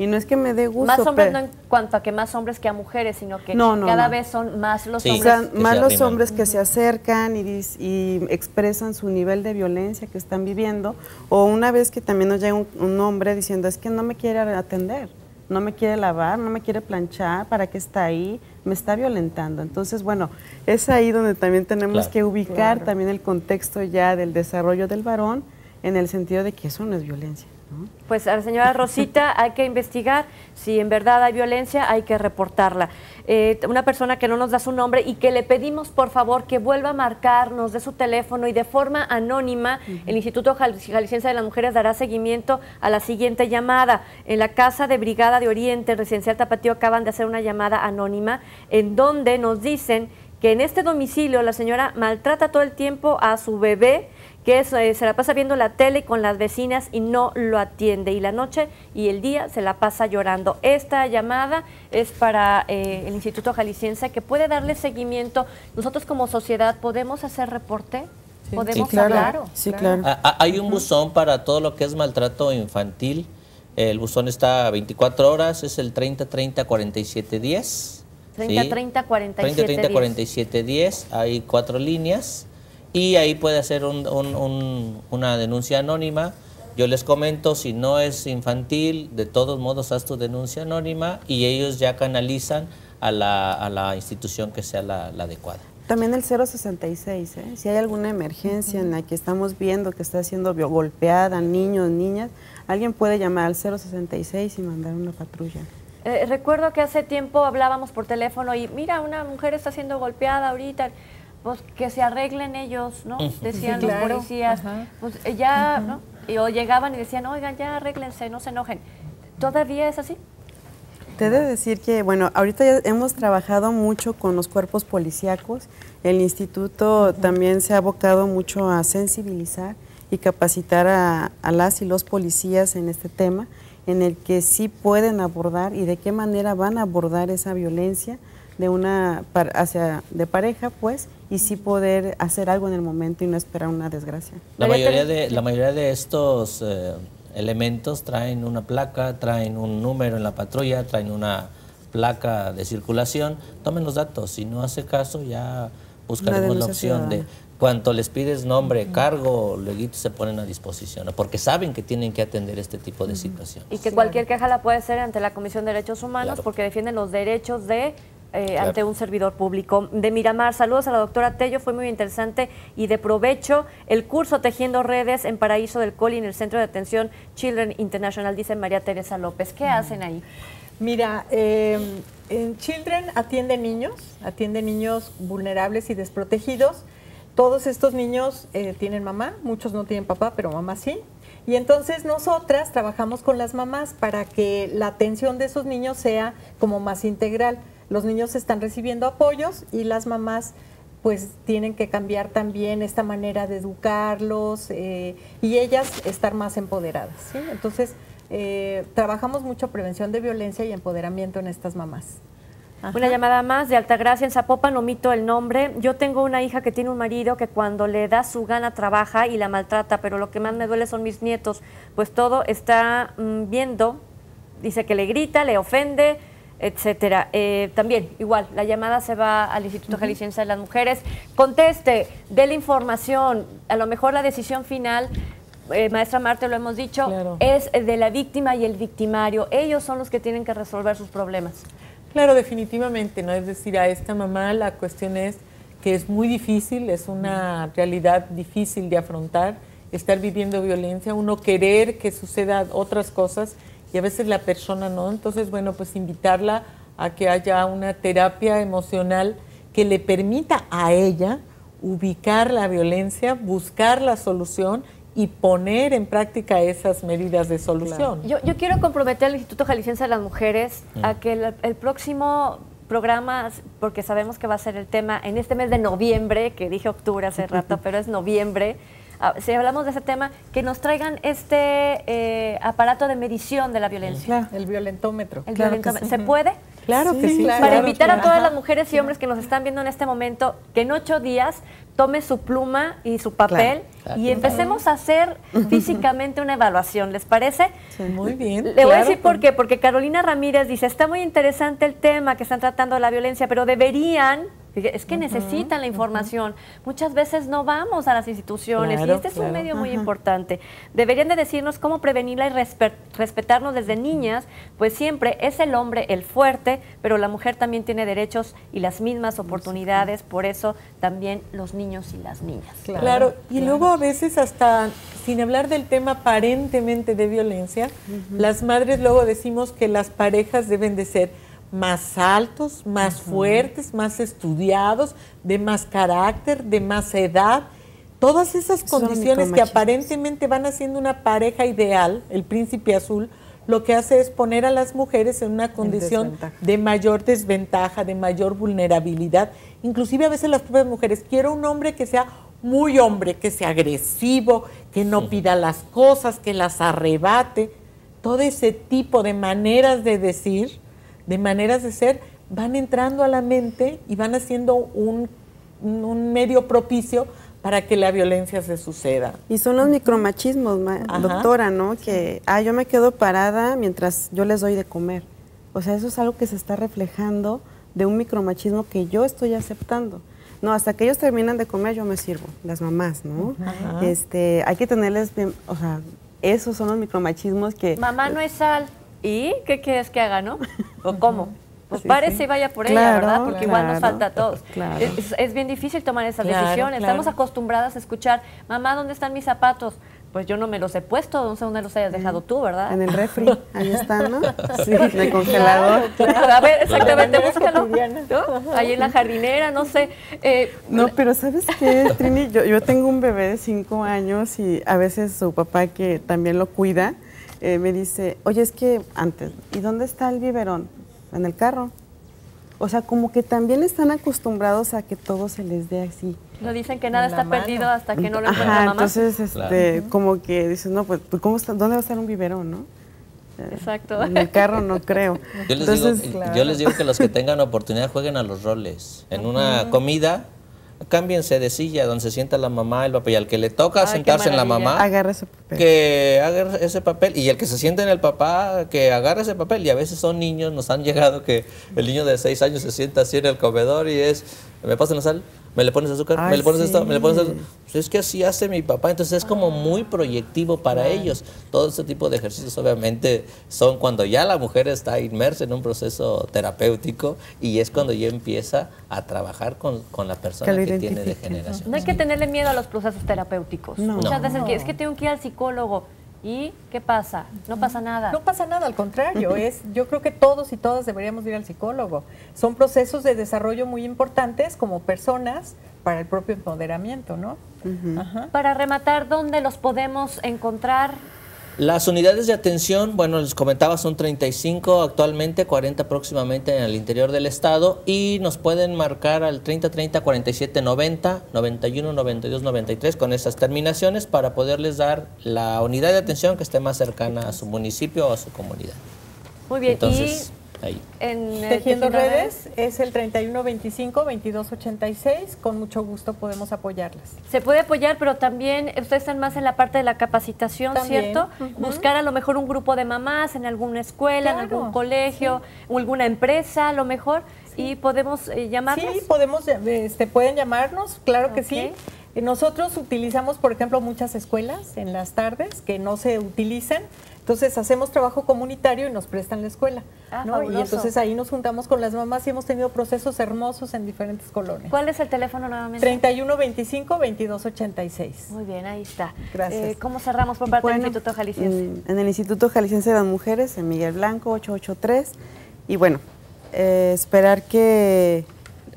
Y no es que me dé gusto, Más hombres no en cuanto a que más hombres que a mujeres, sino que No, no, cada no. vez son más los Sí. o hombres. sea, que más se los hombres que se acercan y, y expresan su nivel de violencia que están viviendo, o una vez que también nos llega un, un hombre diciendo, es que no me quiere atender, no me quiere lavar, no me quiere planchar, ¿para qué está ahí? Me está violentando. Entonces, bueno, es ahí donde también tenemos Claro. que ubicar también el contexto ya del desarrollo del varón en el sentido de que eso no es violencia. Pues a la señora Rosita hay que investigar si en verdad hay violencia, hay que reportarla. Eh, una persona que no nos da su nombre y que le pedimos por favor que vuelva a marcarnos de su teléfono y de forma anónima, el Instituto Jal- Jalisciense de las Mujeres dará seguimiento a la siguiente llamada. En la Casa de Brigada de Oriente, Residencial Tapatío, acaban de hacer una llamada anónima en donde nos dicen que en este domicilio la señora maltrata todo el tiempo a su bebé, que es, eh, se la pasa viendo la tele con las vecinas y no lo atiende. Y la noche y el día se la pasa llorando. Esta llamada es para eh, el Instituto Jalisciense que puede darle seguimiento. Nosotros como sociedad podemos hacer reporte, podemos Sí, claro. hablar. Sí, claro. Ah, ah, Hay un buzón para todo lo que es maltrato infantil. El buzón está 24 horas, es el 30 30 47 10. 30 30 47 30 30 10. 47 10. Hay cuatro líneas y ahí puede hacer un- un- un- una denuncia anónima. Yo les comento, si no es infantil, de todos modos haz tu denuncia anónima y ellos ya canalizan a la, a la institución que sea la, la adecuada. También el 066, ¿eh? si hay alguna emergencia en la que estamos viendo que está siendo golpeada, niños, niñas, alguien puede llamar al 066 y mandar una patrulla. Eh, recuerdo que hace tiempo hablábamos por teléfono y mira, una mujer está siendo golpeada ahorita, pues que se arreglen ellos, ¿no? Decían Sí, los policías. Ajá. Pues eh, ya, ¿no? Y, o llegaban y decían, oigan, ya arréglense, no se enojen. ¿Todavía es así? Te he de decir que, bueno, ahorita ya hemos trabajado mucho con los cuerpos policíacos. El instituto también se ha abocado mucho a sensibilizar y capacitar a, a las y los policías en este tema, en el que sí pueden abordar y de qué manera van a abordar esa violencia de una par- hacia de pareja, pues, y sí poder hacer algo en el momento y no esperar una desgracia. La mayoría, de, la mayoría de estos eh, elementos traen una placa, traen un número en la patrulla, traen una placa de circulación. Tomen los datos, si no hace caso ya buscaremos la opción de cuanto les pides nombre, cargo, luego se ponen a disposición, ¿no? porque saben que tienen que atender este tipo de situaciones. Y que cualquier queja la puede hacer ante la Comisión de Derechos Humanos Claro. porque defienden los derechos de eh, ante un servidor público. De Miramar, saludos a la doctora Tello, fue muy interesante y de provecho el curso Tejiendo Redes en Paraíso del Coli en el Centro de Atención Children International, dice María Teresa López. ¿Qué hacen ahí? Mira, eh, en Children atiende niños, atiende niños vulnerables y desprotegidos. Todos estos niños eh, tienen mamá, muchos no tienen papá, pero mamá sí. Y entonces nosotras trabajamos con las mamás para que la atención de esos niños sea como más integral. Los niños están recibiendo apoyos y las mamás pues tienen que cambiar también esta manera de educarlos eh, y ellas estar más empoderadas. ¿sí? Entonces, eh, trabajamos mucho prevención de violencia y empoderamiento en estas mamás. Una llamada más de Altagracia en Zapopan, omito el nombre. Yo tengo una hija que tiene un marido que cuando le da su gana trabaja y la maltrata, pero lo que más me duele son mis nietos, pues todo está mm, viendo, dice que le grita, le ofende, etcétera. Eh, también, igual, la llamada se va al Instituto Jalisciense de las Mujeres. Conteste, dé la información, a lo mejor la decisión final eh, maestra Marte, lo hemos dicho, Claro. es de la víctima y el victimario. Ellos son los que tienen que resolver sus problemas. Claro, definitivamente, ¿no? Es decir, a esta mamá la cuestión es que es muy difícil, es una realidad difícil de afrontar, estar viviendo violencia, uno querer que suceda otras cosas y a veces la persona no. Entonces, bueno, pues invitarla a que haya una terapia emocional que le permita a ella ubicar la violencia, buscar la solución y poner en práctica esas medidas de solución. Yo, yo quiero comprometer al Instituto Jalisciense de las Mujeres a que el, el próximo programa, porque sabemos que va a ser el tema en este mes de noviembre, que dije octubre hace rato, pero es noviembre, si hablamos de ese tema, que nos traigan este eh, aparato de medición de la violencia. El violentómetro. El Claro violentómetro. sí. ¿Se puede? Claro que sí. Para claro, invitar a claro. todas las mujeres y hombres que nos están viendo en este momento, que en ocho días tome su pluma y su papel Claro. y empecemos a hacer físicamente una evaluación. ¿Les parece? Muy bien. Le voy a claro, decir por qué, porque Carolina Ramírez dice, está muy interesante el tema que están tratando de la violencia, pero deberían, es que necesitan la información. Muchas veces no vamos a las instituciones y Claro, este es un claro. medio muy importante. Deberían de decirnos cómo prevenirla y respe- respetarnos desde niñas, pues siempre es el hombre el fuerte, pero la mujer también tiene derechos y las mismas oportunidades, por eso también los niños y las niñas. Claro, y luego a veces hasta, sin hablar del tema aparentemente de violencia, las madres luego decimos que las parejas deben de ser más altos, más fuertes, más estudiados, de más carácter, de más edad. Todas esas condiciones que aparentemente van haciendo una pareja ideal, el príncipe azul, lo que hace es poner a las mujeres en una condición de mayor desventaja, de mayor vulnerabilidad. Inclusive a veces las propias mujeres, quiero un hombre que sea muy hombre, que sea agresivo, que no pida las cosas, que las arrebate. Todo ese tipo de maneras de decir, de maneras de ser, van entrando a la mente y van haciendo un, medio propicio para que la violencia se suceda. Y son los micromachismos, Ajá. doctora, ¿no? Que, ah, yo me quedo parada mientras yo les doy de comer. O sea, eso es algo que se está reflejando de un micromachismo que yo estoy aceptando. No, hasta que ellos terminan de comer yo me sirvo, las mamás, ¿no? Ajá. Este, hay que tenerles bien, o sea, esos son los micromachismos que Mamá no es sal. ¿Y qué quieres que haga, no? ¿O cómo? Pues Sí, párese sí. y vaya por ella, ¿verdad? Porque igual nos falta a todos. claro. Es, es bien difícil tomar esa Claro, decisión. claro. Estamos acostumbradas a escuchar, mamá, ¿dónde están mis zapatos? Pues yo no me los he puesto, no sé dónde los hayas dejado tú, ¿verdad? en el refri, ahí están, ¿no? Sí, en el congelador. A ver, exactamente, búscalo. Ahí en la jardinera, no sé. Eh, No, pero ¿sabes qué, Trini? Yo, yo tengo un bebé de cinco años y a veces su papá, que también lo cuida, eh, me dice, oye, es que antes, ¿y dónde está el biberón? En el carro. O sea, como que también están acostumbrados a que todo se les dé así. Lo dicen que nada está mano. perdido hasta que no lo encuentra Ajá, mamá. entonces, este, Claro. como que dices, no, pues, ¿cómo está, ¿dónde va a estar un biberón, no? Exacto. En el carro no creo. Yo les, Entonces, digo, yo les digo que los que tengan oportunidad jueguen a los roles. En una comida, cámbiense de silla donde se sienta la mamá, el papá, y al que le toca Ay, sentarse en la mamá, ese papel. que haga ese papel. Y el que se sienta en el papá, que agarre ese papel. Y a veces son niños, nos han llegado que el niño de seis años se sienta así en el comedor y es, ¿me pasan la sal? Me le pones azúcar, me le pones esto, me le pones sí. esto. Pues es que así hace mi papá, entonces es como muy proyectivo para ellos. Todo ese tipo de ejercicios obviamente son cuando ya la mujer está inmersa en un proceso terapéutico y es cuando ya empieza a trabajar con, con la persona Que tiene degeneración. No hay que tenerle miedo a los procesos terapéuticos. No. Muchas No. veces es que tengo que ir al psicólogo. ¿Y qué pasa? No pasa nada. No pasa nada, al contrario, es yo creo que todos y todas deberíamos ir al psicólogo. Son procesos de desarrollo muy importantes como personas para el propio empoderamiento, ¿no? Ajá. Para rematar, ¿dónde los podemos encontrar? Las unidades de atención, bueno, les comentaba, son 35 actualmente, 40 próximamente en el interior del estado y nos pueden marcar al 30 30 47 90, 91 92 93 con esas terminaciones para poderles dar la unidad de atención que esté más cercana a su municipio o a su comunidad. Muy bien. Entonces, ahí. y en eh, Tejiendo redes es el 3125-2286, con mucho gusto podemos apoyarlas. Se puede apoyar, pero también ustedes están más en la parte de la capacitación, También, ¿cierto? Buscar a lo mejor un grupo de mamás en alguna escuela, en algún colegio, o alguna empresa a lo mejor, y podemos eh, llamarles. Sí, podemos, este, pueden llamarnos, claro que sí. Eh, Nosotros utilizamos, por ejemplo, muchas escuelas en las tardes que no se utilizan. Entonces hacemos trabajo comunitario y nos prestan la escuela. Ah, ¿no? Y entonces ahí nos juntamos con las mamás y hemos tenido procesos hermosos en diferentes colonias. ¿Cuál es el teléfono nuevamente? 3125-2286. Muy bien, ahí está. Gracias. Eh, ¿Cómo cerramos por parte Bueno, del Instituto Jalisciense? En, en el Instituto Jalisciense de las Mujeres, en Miguel Blanco, 883. Y bueno, eh, esperar que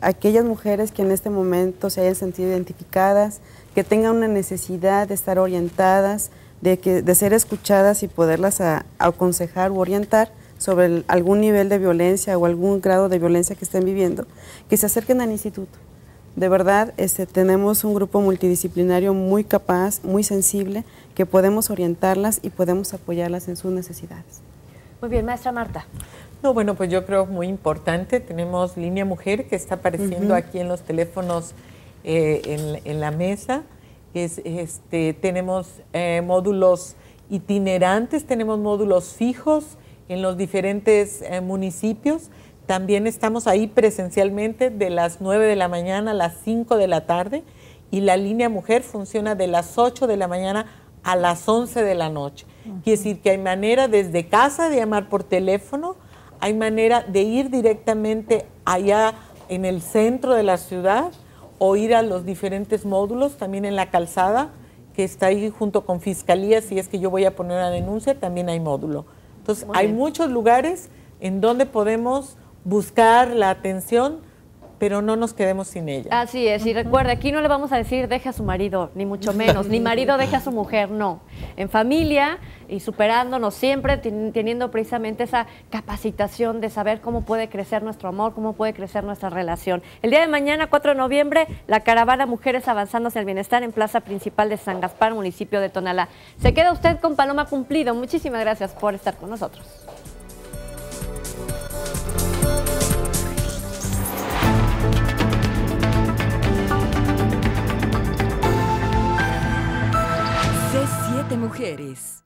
aquellas mujeres que en este momento se hayan sentido identificadas, que tengan una necesidad de estar orientadas, de, que, de ser escuchadas y poderlas a- aconsejar u orientar sobre el- algún nivel de violencia o algún grado de violencia que estén viviendo, que se acerquen al instituto. De verdad, este, tenemos un grupo multidisciplinario muy capaz, muy sensible, que podemos orientarlas y podemos apoyarlas en sus necesidades. Muy bien, maestra Marta. No, bueno, pues yo creo muy importante. Tenemos Línea Mujer que está apareciendo aquí en los teléfonos eh, en, en la mesa. Es, este, tenemos eh, módulos itinerantes, tenemos módulos fijos en los diferentes eh, municipios. También estamos ahí presencialmente de las 9 de la mañana a las 5 de la tarde y la línea mujer funciona de las 8 de la mañana a las 11 de la noche. Quiere decir que hay manera desde casa de llamar por teléfono, hay manera de ir directamente allá en el centro de la ciudad o ir a los diferentes módulos, también en la calzada, que está ahí junto con Fiscalía, si es que yo voy a poner una denuncia, también hay módulo. Entonces, hay muchos lugares en donde podemos buscar la atención, pero no nos quedemos sin ella. Así es, y recuerde, aquí no le vamos a decir deje a su marido, ni mucho menos, ni marido deje a su mujer, no. En familia y superándonos siempre, ten- teniendo precisamente esa capacitación de saber cómo puede crecer nuestro amor, cómo puede crecer nuestra relación. El día de mañana, 4 de noviembre, la caravana Mujeres Avanzando hacia el Bienestar en Plaza Principal de San Gaspar, municipio de Tonalá. Se queda usted con Paloma Cumplido. Muchísimas gracias por estar con nosotros. Mujeres.